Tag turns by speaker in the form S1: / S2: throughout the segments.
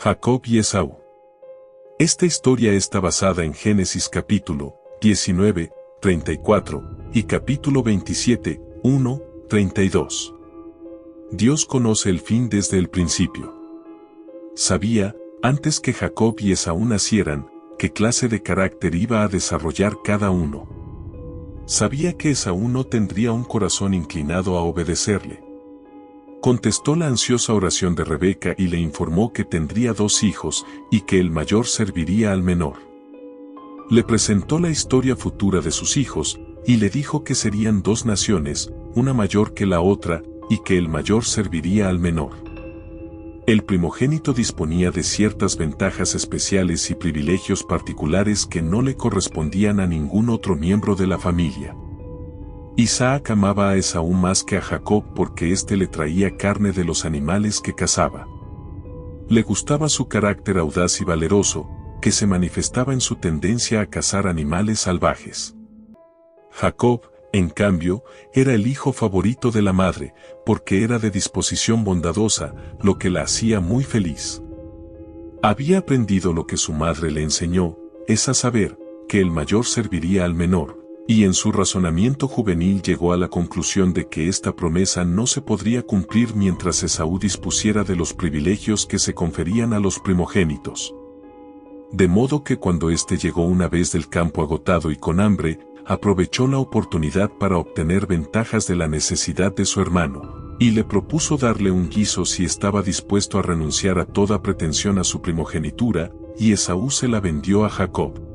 S1: Jacob y Esaú. Esta historia está basada en Génesis capítulo 19, 34 y capítulo 27, 1, 32. Dios conoce el fin desde el principio. Sabía, antes que Jacob y Esaú nacieran, qué clase de carácter iba a desarrollar cada uno. Sabía que Esaú no tendría un corazón inclinado a obedecerle. Contestó la ansiosa oración de Rebeca y le informó que tendría dos hijos y que el mayor serviría al menor. Le presentó la historia futura de sus hijos y le dijo que serían dos naciones, una mayor que la otra, y que el mayor serviría al menor. El primogénito disponía de ciertas ventajas especiales y privilegios particulares que no le correspondían a ningún otro miembro de la familia. Isaac amaba a Esaú más que a Jacob porque éste le traía carne de los animales que cazaba. Le gustaba su carácter audaz y valeroso, que se manifestaba en su tendencia a cazar animales salvajes. Jacob, en cambio, era el hijo favorito de la madre, porque era de disposición bondadosa, lo que la hacía muy feliz. Había aprendido lo que su madre le enseñó, es a saber, que el mayor serviría al menor, y en su razonamiento juvenil llegó a la conclusión de que esta promesa no se podría cumplir mientras Esaú dispusiera de los privilegios que se conferían a los primogénitos. De modo que cuando éste llegó una vez del campo agotado y con hambre, aprovechó la oportunidad para obtener ventajas de la necesidad de su hermano, y le propuso darle un guiso si estaba dispuesto a renunciar a toda pretensión a su primogenitura, y Esaú se la vendió a Jacob.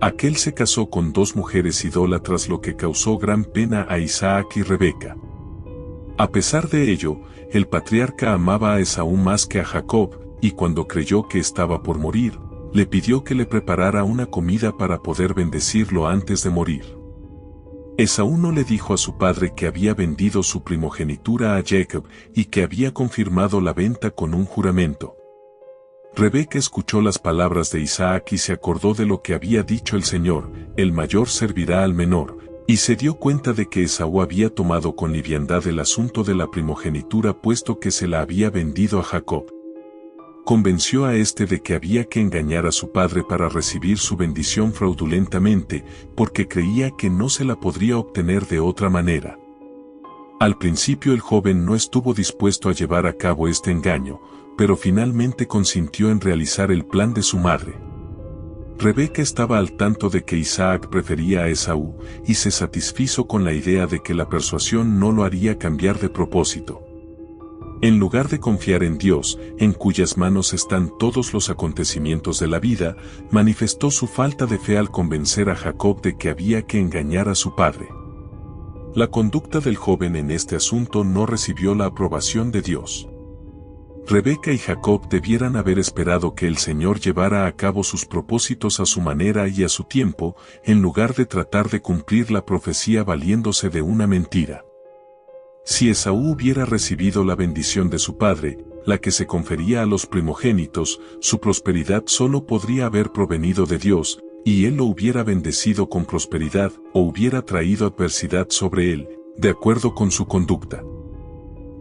S1: Aquel se casó con dos mujeres idólatras lo que causó gran pena a Isaac y Rebeca. A pesar de ello, el patriarca amaba a Esaú más que a Jacob, y cuando creyó que estaba por morir, le pidió que le preparara una comida para poder bendecirlo antes de morir. Esaú no le dijo a su padre que había vendido su primogenitura a Jacob y que había confirmado la venta con un juramento. Rebeca escuchó las palabras de Isaac y se acordó de lo que había dicho el Señor, el mayor servirá al menor, y se dio cuenta de que Esaú había tomado con liviandad el asunto de la primogenitura puesto que se la había vendido a Jacob. Convenció a éste de que había que engañar a su padre para recibir su bendición fraudulentamente, porque creía que no se la podría obtener de otra manera. Al principio el joven no estuvo dispuesto a llevar a cabo este engaño, pero finalmente consintió en realizar el plan de su madre. Rebeca estaba al tanto de que Isaac prefería a Esaú y se satisfizo con la idea de que la persuasión no lo haría cambiar de propósito. En lugar de confiar en Dios, en cuyas manos están todos los acontecimientos de la vida, manifestó su falta de fe al convencer a Jacob de que había que engañar a su padre. La conducta del joven en este asunto no recibió la aprobación de Dios. Rebeca y Jacob debieran haber esperado que el Señor llevara a cabo sus propósitos a su manera y a su tiempo, en lugar de tratar de cumplir la profecía valiéndose de una mentira. Si Esaú hubiera recibido la bendición de su padre, la que se confería a los primogénitos, su prosperidad solo podría haber provenido de Dios, y él lo hubiera bendecido con prosperidad, o hubiera traído adversidad sobre él, de acuerdo con su conducta.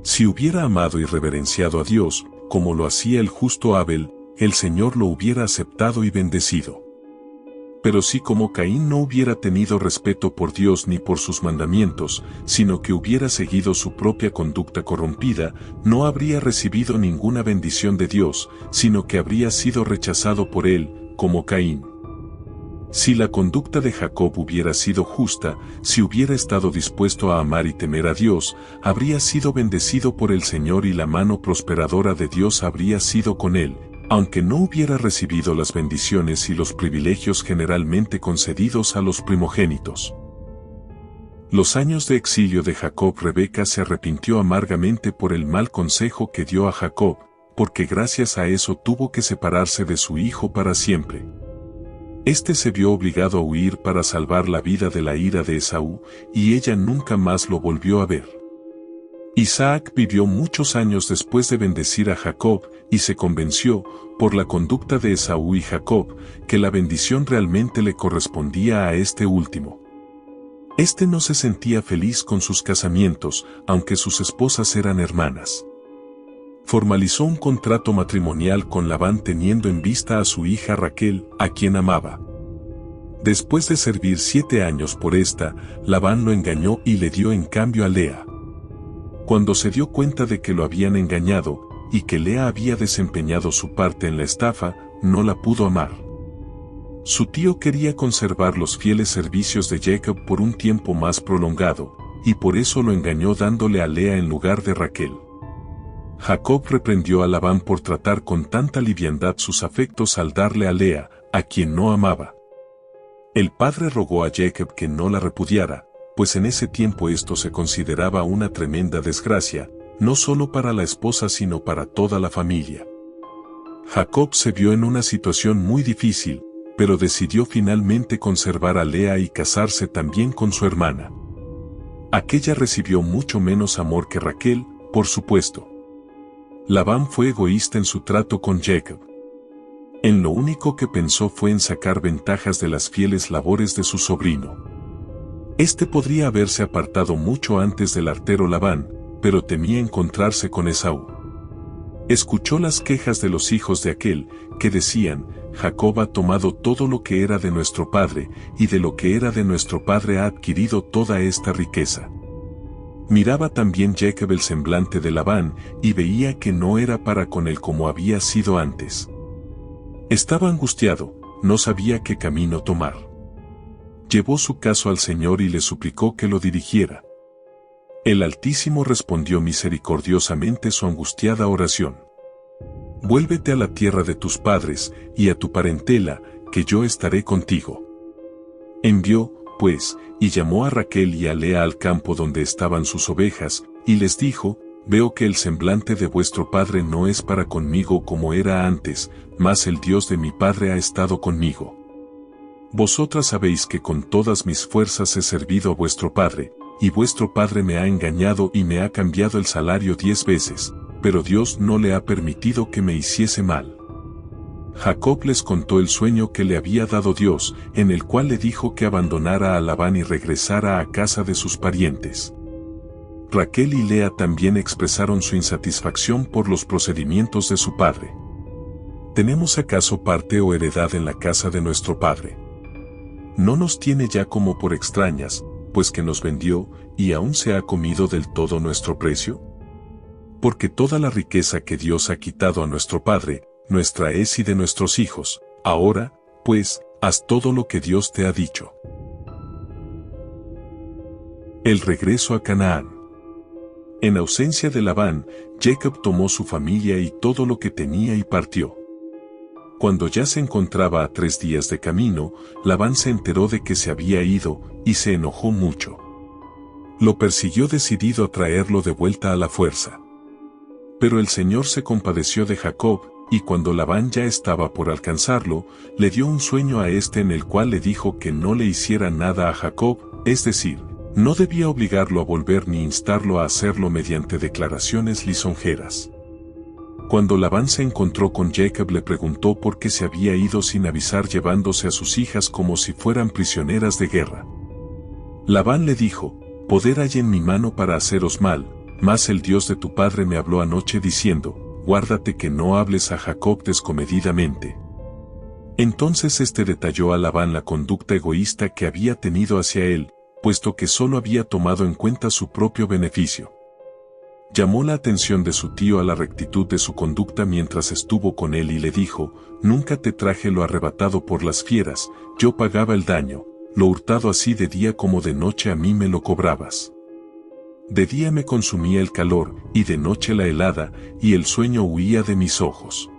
S1: Si hubiera amado y reverenciado a Dios, como lo hacía el justo Abel, el Señor lo hubiera aceptado y bendecido. Pero si como Caín no hubiera tenido respeto por Dios ni por sus mandamientos, sino que hubiera seguido su propia conducta corrompida, no habría recibido ninguna bendición de Dios, sino que habría sido rechazado por él, como Caín. Si la conducta de Jacob hubiera sido justa, si hubiera estado dispuesto a amar y temer a Dios, habría sido bendecido por el Señor y la mano prosperadora de Dios habría sido con él, aunque no hubiera recibido las bendiciones y los privilegios generalmente concedidos a los primogénitos. Los años de exilio de Jacob Rebeca se arrepintió amargamente por el mal consejo que dio a Jacob, porque gracias a eso tuvo que separarse de su hijo para siempre. Este se vio obligado a huir para salvar la vida de la ira de Esaú, y ella nunca más lo volvió a ver. Isaac vivió muchos años después de bendecir a Jacob, y se convenció, por la conducta de Esaú y Jacob, que la bendición realmente le correspondía a este último. Este no se sentía feliz con sus casamientos, aunque sus esposas eran hermanas. Formalizó un contrato matrimonial con Labán teniendo en vista a su hija Raquel, a quien amaba. Después de servir siete años por esta, Labán lo engañó y le dio en cambio a Lea. Cuando se dio cuenta de que lo habían engañado, y que Lea había desempeñado su parte en la estafa, no la pudo amar. Su tío quería conservar los fieles servicios de Jacob por un tiempo más prolongado, y por eso lo engañó dándole a Lea en lugar de Raquel. Jacob reprendió a Labán por tratar con tanta liviandad sus afectos al darle a Lea, a quien no amaba. El padre rogó a Jacob que no la repudiara, pues en ese tiempo esto se consideraba una tremenda desgracia, no solo para la esposa sino para toda la familia. Jacob se vio en una situación muy difícil, pero decidió finalmente conservar a Lea y casarse también con su hermana. Aquella recibió mucho menos amor que Raquel, por supuesto. Labán fue egoísta en su trato con Jacob. En lo único que pensó fue en sacar ventajas de las fieles labores de su sobrino. Este podría haberse apartado mucho antes del artero Labán, pero temía encontrarse con Esaú. Escuchó las quejas de los hijos de aquel, que decían, Jacob ha tomado todo lo que era de nuestro padre, y de lo que era de nuestro padre ha adquirido toda esta riqueza. Miraba también Jacob el semblante de Labán, y veía que no era para con él como había sido antes. Estaba angustiado, no sabía qué camino tomar. Llevó su caso al Señor y le suplicó que lo dirigiera. El Altísimo respondió misericordiosamente su angustiada oración. Vuélvete a la tierra de tus padres y a tu parentela, que yo estaré contigo. Envió, pues, y llamó a Raquel y a Lea al campo donde estaban sus ovejas, y les dijo, Veo que el semblante de vuestro padre no es para conmigo como era antes, mas el Dios de mi padre ha estado conmigo. Vosotras sabéis que con todas mis fuerzas he servido a vuestro padre, y vuestro padre me ha engañado y me ha cambiado el salario diez veces, pero Dios no le ha permitido que me hiciese mal. Jacob les contó el sueño que le había dado Dios, en el cual le dijo que abandonara a Labán y regresara a casa de sus parientes. Raquel y Lea también expresaron su insatisfacción por los procedimientos de su padre. ¿Tenemos acaso parte o heredad en la casa de nuestro padre? ¿No nos tiene ya como por extrañas, pues que nos vendió, y aún se ha comido del todo nuestro precio? Porque toda la riqueza que Dios ha quitado a nuestro Padre, nuestra es y de nuestros hijos, ahora, pues, haz todo lo que Dios te ha dicho. El regreso a Canaán. En ausencia de Labán, Jacob tomó su familia y todo lo que tenía y partió. Cuando ya se encontraba a tres días de camino, Labán se enteró de que se había ido, y se enojó mucho. Lo persiguió decidido a traerlo de vuelta a la fuerza. Pero el Señor se compadeció de Jacob, y cuando Labán ya estaba por alcanzarlo, le dio un sueño a éste en el cual le dijo que no le hiciera nada a Jacob, es decir, no debía obligarlo a volver ni instarlo a hacerlo mediante declaraciones lisonjeras. Cuando Labán se encontró con Jacob le preguntó por qué se había ido sin avisar llevándose a sus hijas como si fueran prisioneras de guerra. Labán le dijo, Poder hay en mi mano para haceros mal, mas el Dios de tu padre me habló anoche diciendo, Guárdate que no hables a Jacob descomedidamente. Entonces este detalló a Labán la conducta egoísta que había tenido hacia él, puesto que solo había tomado en cuenta su propio beneficio llamó la atención de su tío a la rectitud de su conducta mientras estuvo con él y le dijo, Nunca te traje lo arrebatado por las fieras, yo pagaba el daño, lo hurtado así de día como de noche a mí me lo cobrabas. De día me consumía el calor, y de noche la helada, y el sueño huía de mis ojos.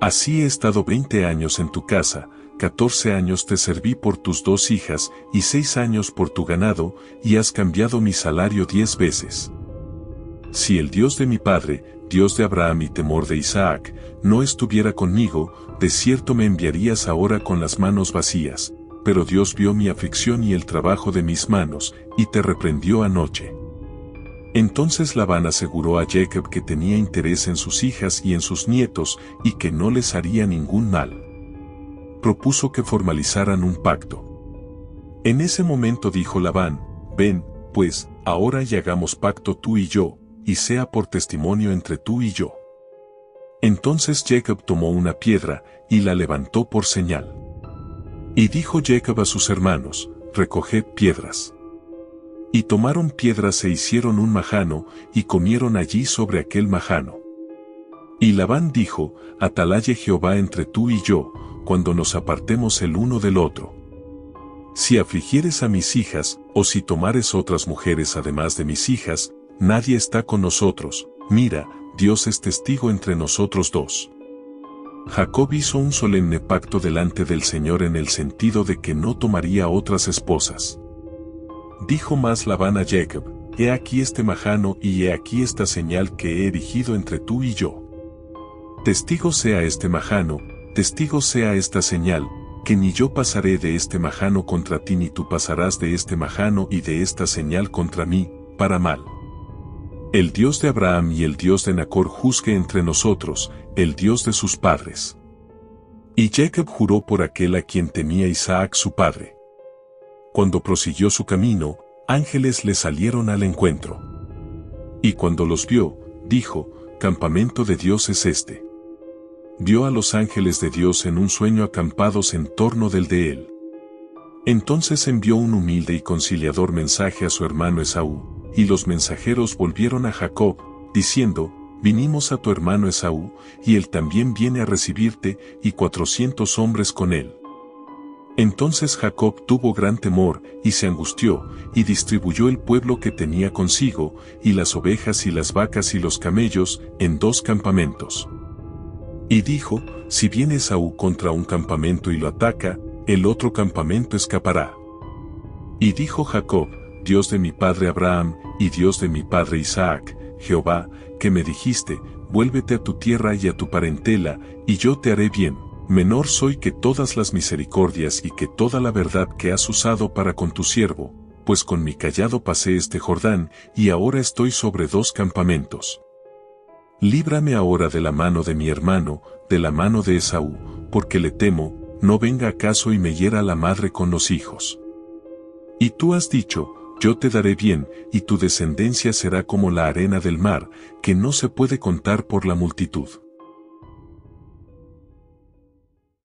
S1: Así he estado veinte años en tu casa, catorce años te serví por tus dos hijas, y seis años por tu ganado, y has cambiado mi salario diez veces. Si el Dios de mi padre, Dios de Abraham y temor de Isaac, no estuviera conmigo, de cierto me enviarías ahora con las manos vacías, pero Dios vio mi aflicción y el trabajo de mis manos, y te reprendió anoche. Entonces Labán aseguró a Jacob que tenía interés en sus hijas y en sus nietos, y que no les haría ningún mal. Propuso que formalizaran un pacto. En ese momento dijo Labán, ven, pues, ahora y hagamos pacto tú y yo, y sea por testimonio entre tú y yo. Entonces Jacob tomó una piedra, y la levantó por señal. Y dijo Jacob a sus hermanos, recoged piedras. Y tomaron piedras e hicieron un majano, y comieron allí sobre aquel majano. Y Labán dijo, Atalaye Jehová entre tú y yo, cuando nos apartemos el uno del otro. Si afligieres a mis hijas, o si tomares otras mujeres además de mis hijas, nadie está con nosotros, mira, Dios es testigo entre nosotros dos. Jacob hizo un solemne pacto delante del Señor en el sentido de que no tomaría otras esposas. Dijo más Labán a Jacob, He aquí este majano y he aquí esta señal que he erigido entre tú y yo. Testigo sea este majano, testigo sea esta señal, que ni yo pasaré de este majano contra ti ni tú pasarás de este majano y de esta señal contra mí, para mal. El Dios de Abraham y el Dios de Nacor juzgue entre nosotros, el Dios de sus padres. Y Jacob juró por aquel a quien temía Isaac su padre. Cuando prosiguió su camino, ángeles le salieron al encuentro. Y cuando los vio, dijo, Campamento de Dios es este. Vio a los ángeles de Dios en un sueño acampados en torno del de él. Entonces envió un humilde y conciliador mensaje a su hermano Esaú, y los mensajeros volvieron a Jacob, diciendo, Vinimos a tu hermano Esaú, y él también viene a recibirte, y cuatrocientos hombres con él. Entonces Jacob tuvo gran temor, y se angustió, y distribuyó el pueblo que tenía consigo, y las ovejas y las vacas y los camellos, en dos campamentos. Y dijo, si viene Esaú contra un campamento y lo ataca, el otro campamento escapará. Y dijo Jacob, Dios de mi padre Abraham, y Dios de mi padre Isaac, Jehová, que me dijiste, vuélvete a tu tierra y a tu parentela, y yo te haré bien. Menor soy que todas las misericordias y que toda la verdad que has usado para con tu siervo, pues con mi callado pasé este Jordán, y ahora estoy sobre dos campamentos. Líbrame ahora de la mano de mi hermano, de la mano de Esaú, porque le temo, no venga acaso y me hiera la madre con los hijos. Y tú has dicho, yo te daré bien, y tu descendencia será como la arena del mar, que no se puede contar por la multitud.